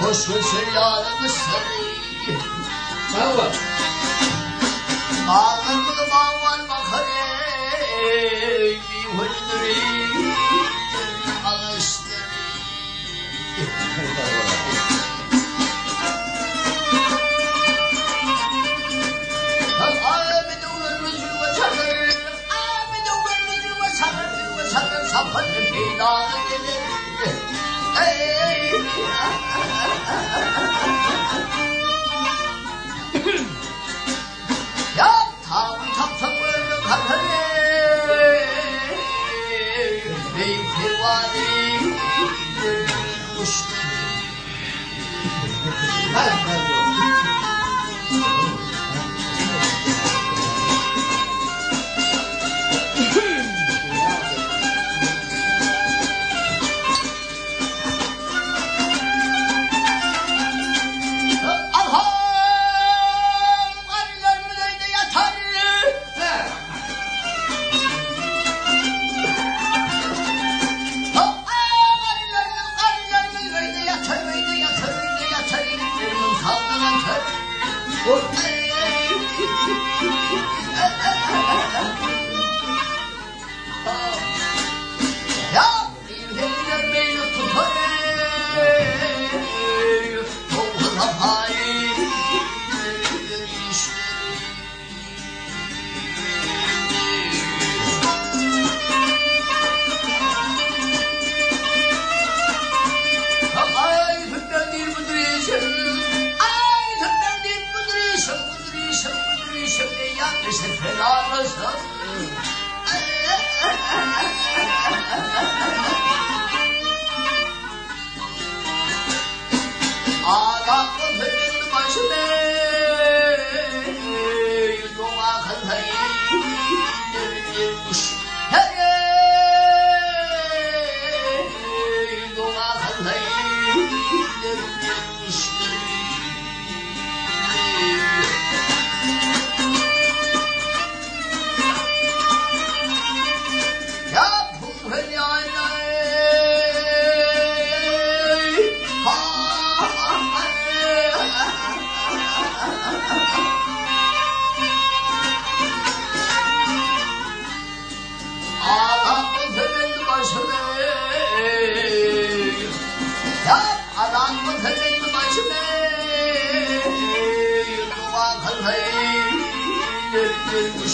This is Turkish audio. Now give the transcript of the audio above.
Hoş olsun yarımız sarı. Sağ ol. kafanı filan edin. Ey! ya tam tapsımır kafanı. Beyki vadi. Uçtu. Sağ olasın. verilmiş.